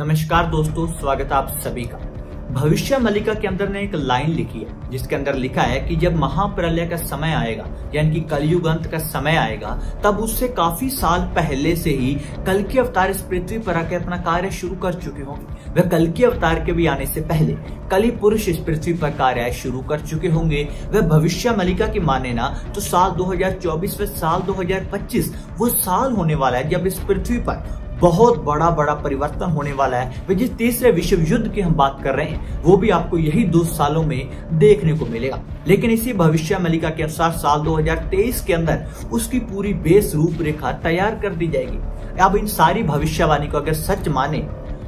नमस्कार दोस्तों, स्वागत है आप सभी का। भविष्य मलिका के अंदर ने एक लाइन लिखी है, जिसके अंदर लिखा है कि जब महाप्रलय का समय आएगा, यानी कि कलयुग अंत का समय आएगा, तब उससे काफ़ी साल पहले से ही कल की अवतार इस पृथ्वी पर आकर अपना कार्य शुरू कर चुके होंगे। वह कल की अवतार के भी आने से पहले कली पुरुष इस पृथ्वी पर कार्य शुरू कर चुके होंगे। वह भविष्य मलिका की माने ना तो साल 2024 व साल 2025 वो साल होने वाला है जब इस पृथ्वी पर बहुत बड़ा बड़ा परिवर्तन होने वाला है। वे जिस तीसरे विश्व युद्ध की हम बात कर रहे हैं, वो भी आपको यही दो सालों में देखने को मिलेगा। लेकिन इसी भविष्य मलिका के अनुसार साल 2023 के अंदर उसकी पूरी बेस रूपरेखा तैयार कर दी जाएगी। अब इन सारी भविष्यवाणी को अगर सच माने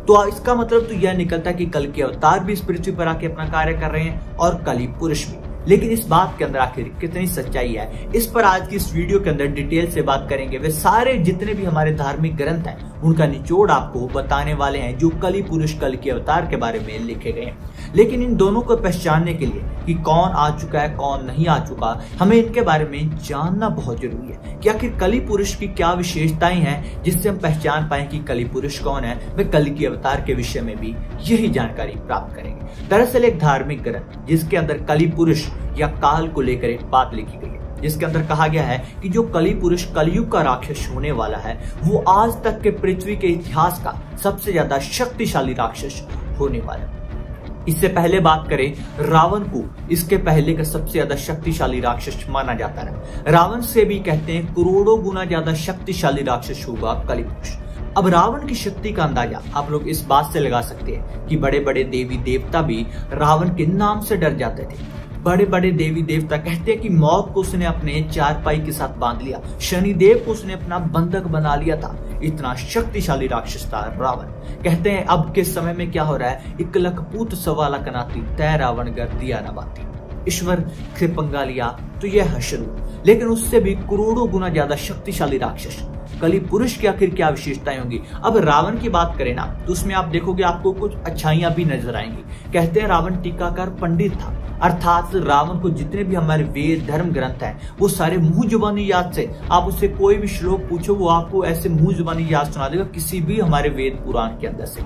तो इसका मतलब तो यह निकलता है कि कल के अवतार भी इस पृथ्वी पर आके अपना कार्य कर रहे हैं और कली पुरुष भी। लेकिन इस बात के अंदर आखिर कितनी सच्चाई है? इस पर आज की इस वीडियो के अंदर डिटेल से बात करेंगे। वे सारे जितने भी हमारे धार्मिक ग्रंथ हैं, उनका निचोड़ आपको बताने वाले हैं, जो कली पुरुष, कल के अवतार के बारे में लिखे गए हैं। लेकिन इन दोनों को पहचानने के लिए कि कौन आ चुका है, कौन नहीं आ चुका, हमें इनके बारे में जानना बहुत ज़रूरी है कि आखिर कली पुरुष की क्या विशेषताएँ हैं, जिससे हम पहचान पाए कि कली पुरुष कौन है। वे कल के अवतार के विषय में भी यही जानकारी प्राप्त करेंगे। दरअसल एक धार्मिक ग्रंथ, जिसके अंदर कली पुरुष या काल को लेकर एक बात लिखी गई है, जिसके अंदर कहा गया है कि जो कली पुरुष कलयुग का राक्षस होने वाला है, वो आज तक के पृथ्वी के इतिहास का सबसे ज़्यादा शक्तिशाली राक्षस होने वाला है। इससे पहले बात करें, रावण को इसके पहले का सबसे ज़्यादा शक्तिशाली राक्षस माना जाता है। रावण से भी कहते हैं, करोड़ों गुना ज़्यादा शक्तिशाली राक्षस होगा कलिपुरुष अब रावण की शक्ति का अंदाज़ा आप लोग इस बात से लगा सकते हैं कि बड़े बड़े देवी देवता भी रावण के नाम से डर जाते थे। बड़े बड़े देवी देवता कहते हैं कि मौत को उसने अपने चारपाई के साथ बाँध लिया, शनिदेव को उसने अपना बंधक बना लिया था। इतना शक्तिशाली राक्षस था रावण। कहते हैं, अब के समय में क्या हो रहा है? एक लखपूत सवाला कनाती तय रावण गर दिया न बाती। ईश्वर से पंगा लिया तो यह है शुरू। लेकिन उससे भी करोड़ों गुना ज़्यादा शक्तिशाली राक्षस। कली पुरुष की आखिर क्या विशेषताएँ होंगी? अब रावण की बात करें ना तो उसमें आप देखोगे आपको कुछ अच्छाइयाँ भी नज़र आएँगी। कहते हैं रावण टीकाकार पंडित था। अर्थात रावण को जितने भी हमारे वेद, धर्म ग्रंथ हैं, वो सारे मुँह जुबानी याद से, आप उससे कोई भी श्लोक पूछो, वो आपको ऐसे मुँह जुबानी याद सुना देगा किसी भी हमारे वेद पुराण के अंदर से।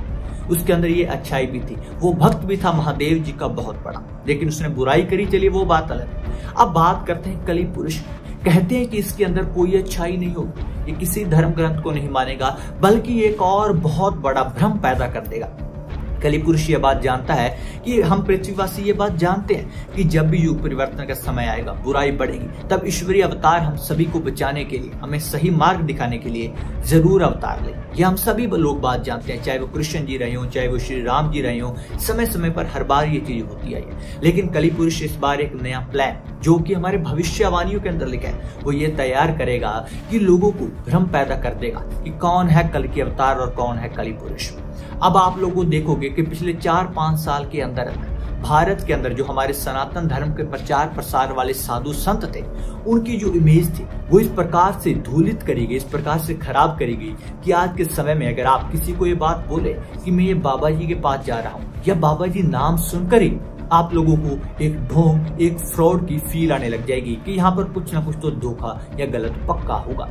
उसके अंदर ये अच्छाई भी थी। वो भक्त भी था, महादेव जी का बहुत बड़ा। लेकिन उसने बुराई करी, चलिए वो बात अलग अब बात करते हैं कली पुरुष कहते हैं कि इसके अंदर कोई अच्छाई नहीं होगी। ये किसी धर्म ग्रंथ को नहीं मानेगा, बल्कि एक और बहुत बड़ा भ्रम पैदा कर देगा। कली पुरुष ये बात जानता है कि हम पृथ्वीवासी ये बात जानते हैं कि जब भी युग परिवर्तन का समय आएगा, बुराई बढ़ेगी, तब ईश्वरीय अवतार हम सभी को बचाने के लिए, हमें सही मार्ग दिखाने के लिए ज़रूर अवतार ले। ये हम सभी लोग बात जानते हैं, चाहे वो कृष्ण जी रहे हो, चाहे वो श्री राम जी रहे हो समय समय पर हर बार ये चीज़ होती आई है। लेकिन कली पुरुष इस बार एक नया प्लान जो कि हमारे भविष्यवाणियों के अंदर लिखा है, वो ये तैयार करेगा कि लोगों को भ्रम पैदा कर देगा कि कौन है कल की अवतार और कौन है कली पुरुष अब आप लोगों देखोगे कि पिछले चार पाँच साल के अंदर भारत के अंदर जो हमारे सनातन धर्म के प्रचार प्रसार वाले साधु संत थे, उनकी जो इमेज थी, वो इस प्रकार से धूलित करी गई, इस प्रकार से खराब करी गई कि आज के समय में अगर आप किसी को ये बात बोले कि मैं ये बाबा जी के पास जा रहा हूँ, या बाबा जी नाम सुनकर ही आप लोगों को एक ढोंग, एक फ्रॉड की फील आने लग जाएगी कि यहाँ पर कुछ ना कुछ तो धोखा या गलत पक्का होगा।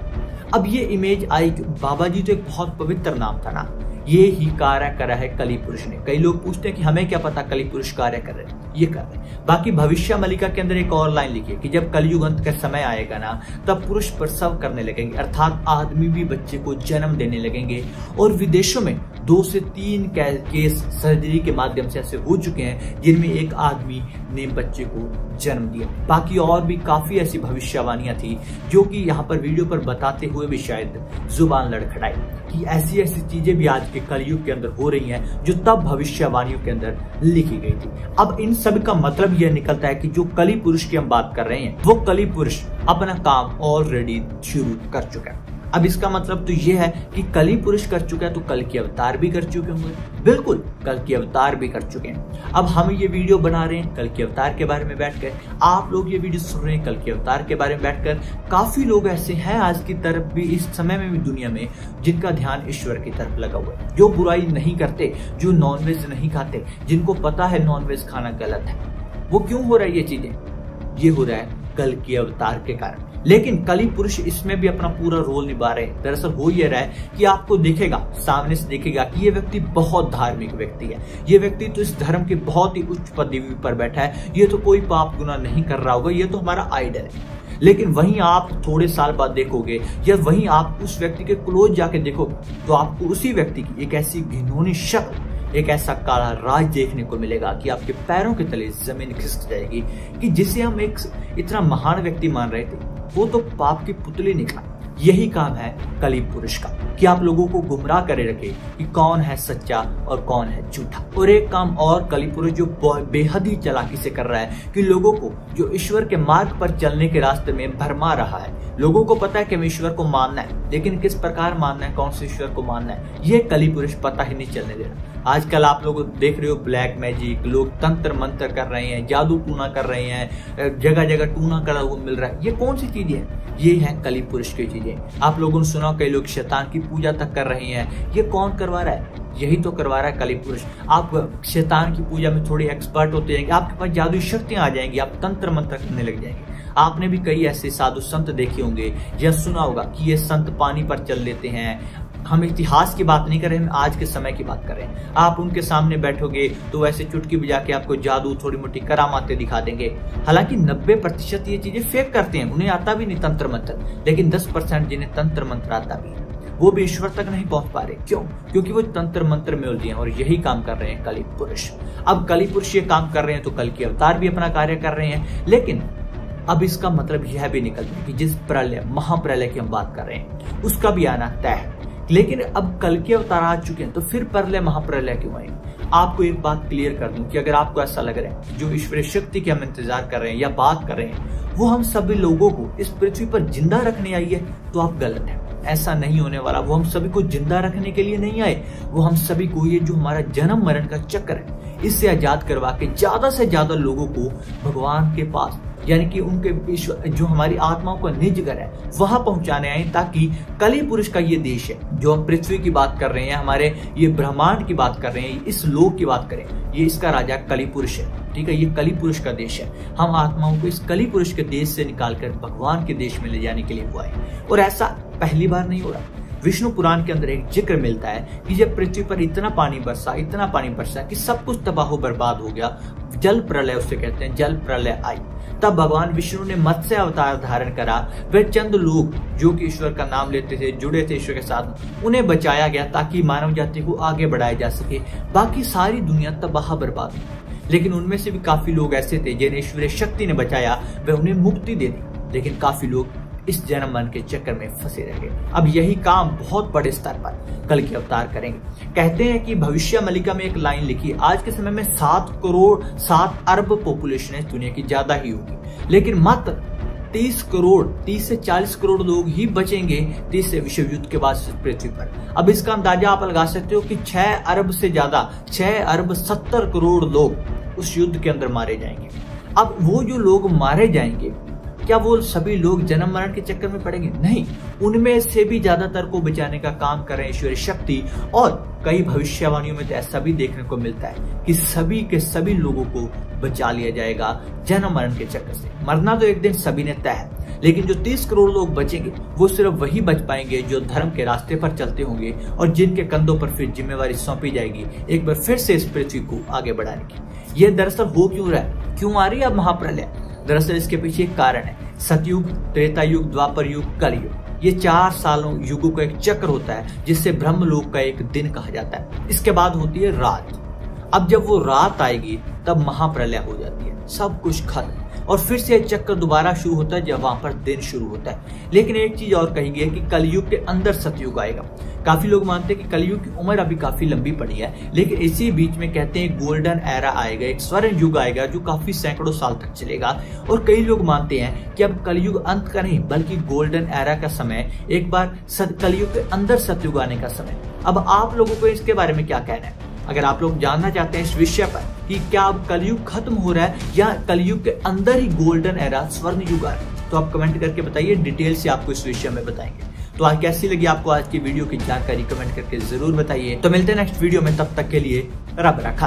अब ये इमेज आई, बाबा जी तो एक बहुत पवित्र नाम था ना। ये ही कार्य करा है कली पुरुष ने। कई लोग पूछते हैं कि हमें क्या पता कली पुरुष कार्य कर रहे हैं। ये कर रहे हैं। बाकी भविष्य मलिका के अंदर एक और लाइन लिखी है कि जब कलयुग अंत का समय आएगा ना, तब पुरुष प्रसव करने लगेंगे। अर्थात आदमी भी बच्चे को जन्म देने लगेंगे और विदेशों में दो से तीन केस सर्जरी के माध्यम से ऐसे हो चुके हैं, जिनमें एक आदमी ने बच्चे को जन्म दिया। बाकी और भी काफ़ी ऐसी भविष्यवाणियाँ थी, जो कि यहाँ पर वीडियो पर बताते हुए भी शायद ज़ुबान लड़खड़ाई। कि ऐसी ऐसी चीज़ें भी आज के कलयुग के अंदर हो रही हैं, जो तब भविष्यवाणियों के अंदर लिखी गई थी। अब इन सब का मतलब यह निकलता है कि जो कली पुरुष की हम बात कर रहे हैं, वो कली पुरुष अपना काम ऑलरेडी शुरू कर चुका है। अब इसका मतलब तो ये है कि कल ही पुरुष कर चुका है तो कल की अवतार भी कर चुके होंगे। बिल्कुल, कल की अवतार भी कर चुके हैं। अब हम ये वीडियो बना रहे हैं, कल के अवतार के बारे में बैठकर आप लोग ये वीडियो सुन रहे हैं, कल के अवतार के बारे में बैठकर काफ़ी लोग ऐसे हैं आज की तरफ़ भी, इस समय में भी दुनिया में, जिनका ध्यान ईश्वर की तरफ़ लगा हुआ है। जो बुराई नहीं करते, जो नॉनवेज नहीं खाते, जिनको पता है नॉनवेज खाना गलत है। वो क्यों हो रहा है ये चीज़ें? ये हो रहा है कल की अवतार के कारण। लेकिन कली पुरुष इसमें भी अपना पूरा रोल निभा रहे हैं। दरअसल हो ये रहा है कि आपको देखेगा, सामने से देखेगा कि ये व्यक्ति बहुत धार्मिक व्यक्ति है। ये व्यक्ति तो इस धर्म के बहुत ही उच्च पदवी पर बैठा है। ये तो कोई पाप गुना नहीं कर रहा होगा, ये तो हमारा आइडल है। लेकिन वहीं आप थोड़े साल बाद देखोगे या वहीं आप उस व्यक्ति के क्लोज जाके देखोगे तो आपको उसी व्यक्ति की एक ऐसी घिनौनी शक्ल, एक ऐसा काला राज देखने को मिलेगा कि आपके पैरों के तले ज़मीन खिसक जाएगी, कि जिसे हम एक इतना महान व्यक्ति मान रहे थे। वो तो पाप की पुतली निकला। यही काम है कली पुरुष का, कि आप लोगों को गुमराह करे रखे कि कौन है सच्चा और कौन है झूठा। और एक काम और कली पुरुष जो बेहद ही चलाकी से कर रहा है कि लोगों को, जो ईश्वर के मार्ग पर चलने के रास्ते में भरमा रहा है, लोगों को पता है कि हमें ईश्वर को मानना है, लेकिन किस प्रकार मानना है, कौन से ईश्वर को मानना है, ये कली पुरुष पता ही नहीं चलने दे रहा। आजकल आप लोग देख रहे हो ब्लैक मैजिक लोग तंत्र मंत्र कर रहे हैं, जादू टूना कर रहे हैं जगह जगह टूना करा हुआ मिल रहा है। ये कौन सी चीज़ें हैं? ये है कली पुरुष की चीज़ें। आप लोगों ने सुना कई लोग शैतान की पूजा तक कर रहे हैं। ये कौन करवा रहा है? यही तो करवा रहा है कली पुरुष आप शैतान की पूजा में थोड़ी एक्सपर्ट होते जाएँगे, आपके पास जादुई शक्तियाँ आ जाएँगी, आप तंत्र मंत्र करने लग जाएँगे। आपने भी कई ऐसे साधु संत देखे होंगे, या सुना होगा कि ये संत पानी पर चल लेते हैं। हम इतिहास की बात नहीं कर रहे, हम आज के समय की बात कर रहे हैं। आप उनके सामने बैठोगे तो वैसे चुटकी बजा के आपको जादू थोड़ी मोटी करामाते दिखा देंगे। हालाँकि 90 प्रतिशत ये चीज़ें फेक करते हैं, उन्हें आता भी नहीं तंत्र मंत्र, लेकिन 10 परसेंट जिन्हें तंत्र मंत्र आता भी है, वो भी ईश्वर तक नहीं पहुँच पा रहे। क्यों? क्योंकि वो तंत्र मंत्र में उलझे हैं और यही काम कर रहे हैं कली पुरुष। अब कली पुरुष ये काम कर रहे हैं तो कल के अवतार भी अपना कार्य कर रहे हैं, लेकिन अब इसका मतलब यह भी निकलता है कि जिस प्रलय, महाप्रलय की हम बात कर रहे हैं, उसका भी आना तय है। लेकिन अब कल के अवतार आ चुके हैं तो फिर प्रलय, महाप्रलय क्यों आएँगे? आपको एक बात क्लियर कर दूँ कि अगर आपको ऐसा लग रहा है, जो ईश्वरीय शक्ति की हम इंतज़ार कर रहे हैं या बात कर रहे हैं, वो हम सभी लोगों को इस पृथ्वी पर ज़िंदा रखने आई है तो आप गलत है। ऐसा नहीं होने वाला। वो हम सभी को ज़िंदा रखने के लिए नहीं आए। वो हम सभी को ये जो हमारा जन्म मरण का चक्कर है, इससे आज़ाद करवा के ज़्यादा से ज़्यादा लोगों को भगवान के पास यानी कि उनके जो हमारी आत्माओं का निज घर है, वहाँ पहुँचाने आए ताकि कली पुरुष का ये देश है। जो हम पृथ्वी की बात कर रहे हैं, हमारे ये ब्रह्मांड की बात कर रहे हैं, इस लोक की बात करें, ये इसका राजा कली पुरुष है, ठीक है? ये कली पुरुष का देश है। हम आत्माओं को इस कली पुरुष के देश से निकालकर भगवान के देश में ले जाने के लिए हुआ है। और ऐसा पहली बार नहीं हो रहा। विष्णु पुराण के अंदर एक ज़िक्र मिलता है कि जब पृथ्वी पर इतना पानी बरसा, इतना पानी बरसा कि सब कुछ तबाह बर्बाद हो गया। जल प्रलय, उसे कहते हैं, जल प्रलय आई। तब भगवान विष्णु ने मत्स्य अवतार धारण करा। वे चंद लोग जो कि ईश्वर का नाम लेते थे, जुड़े थे ईश्वर के साथ, उन्हें बचाया गया ताकि मानव जाति को आगे बढ़ाया जा सके। बाकी सारी दुनिया तबाह बर्बाद हुई। लेकिन उनमें से भी काफ़ी लोग ऐसे थे जिन्हें ईश्वरीय शक्ति ने बचाया। वह उन्हें मुक्ति दे दी। लेकिन काफ़ी लोग इस जन्म मन के चक्कर में फंसे रह गए। अब यही काम बहुत बड़े स्तर पर। कल के अवतार करेंगे। कहते हैं कि भविष्य मलिका में एक लाइन लिखी, आज के समय में सात करोड़ सात अरब पॉपुलेशन है दुनिया की, ज़्यादा ही होगी। लेकिन मात्र तीस करोड़, तीस से चालीस करोड़ लोग ही बचेंगे तीसरे विश्व युद्ध के बाद पृथ्वी पर। अब इसका अंदाज़ा आप लगा सकते हो कि छह अरब से ज़्यादा, छह अरब सत्तर करोड़ लोग उस युद्ध के अंदर मारे जाएँगे। अब वो जो लोग मारे जाएँगे क्या वो सभी लोग जन्म मरण के चक्कर में पड़ेंगे? नहीं। उनमें से भी ज़्यादातर को बचाने का काम कर रहे ईश्वरीय शक्ति और कई भविष्यवाणियों में तो ऐसा भी देखने को मिलता है कि सभी के सभी लोगों को बचा लिया जाएगा जन्म मरण के चक्कर से। मरना तो एक दिन सभी ने तय है, लेकिन जो 30 करोड़ लोग बचेंगे, वो सिर्फ़ वही बच पाएँगे जो धर्म के रास्ते पर चलते होंगे और जिनके कंधों पर फिर जिम्मेवारी सौंपी जाएगी एक बार फिर से इस पृथ्वी को आगे बढ़ाने की। यह दरअसल हो क्यों रहा है? क्यों आ रही है अब महाप्रलय? दरअसल इसके पीछे एक कारण है। सतयुग त्रेता युग द्वापर युग कलयुग। ये चार सालों युगों का एक चक्र होता है जिससे ब्रह्मलोक का एक दिन कहा जाता है। इसके बाद होती है रात। अब जब वो रात आएगी, तब महाप्रलय हो जाती है। सब कुछ खत्म। और फिर से चक्कर दोबारा शुरू होता है जब वहाँ पर दिन शुरू होता है। लेकिन एक चीज़ और कही गई कि कलयुग के अंदर सतयुग आएगा। काफ़ी लोग मानते हैं कि कलयुग की उम्र अभी काफ़ी लंबी पड़ी है, लेकिन इसी बीच में कहते हैं गोल्डन एरा आएगा, एक स्वर्ण युग आएगा जो काफ़ी सैकड़ों साल तक चलेगा। और कई लोग मानते हैं कि अब कलयुग अंत का नहीं, बल्कि गोल्डन एरा का समय एक बार कलयुग के अंदर सतयुग आने का समय। अब आप लोगों को इसके बारे में क्या कहना है? अगर आप लोग जानना चाहते हैं इस विषय पर कि क्या अब कलयुग खत्म हो रहा है या कलयुग के अंदर ही गोल्डन एरा स्वर्ण युग आ रहा है तो आप कमेंट करके बताइए डिटेल से आपको इस विषय में बताएँगे। तो आज कैसी लगी आपको आज की वीडियो की जानकारी? कमेंट करके ज़रूर बताइए। तो मिलते हैं नेक्स्ट वीडियो में, तब तक के लिए रब रखा।